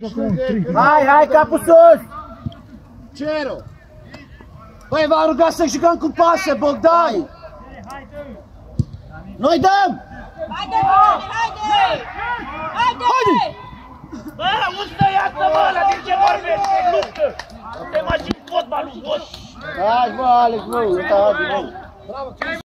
Hai, hai, capul sus! Cero! Băi, v-am rugat să jucăm cu pase, Bogdan! Noi dăm! Haide, haide! Haide! Haide! Bă, unde să iasă, bă, la din ce vorbești, e luptă! Te mai și fotbalul, boss! Hai, bă, Alex, bă, uita, bă!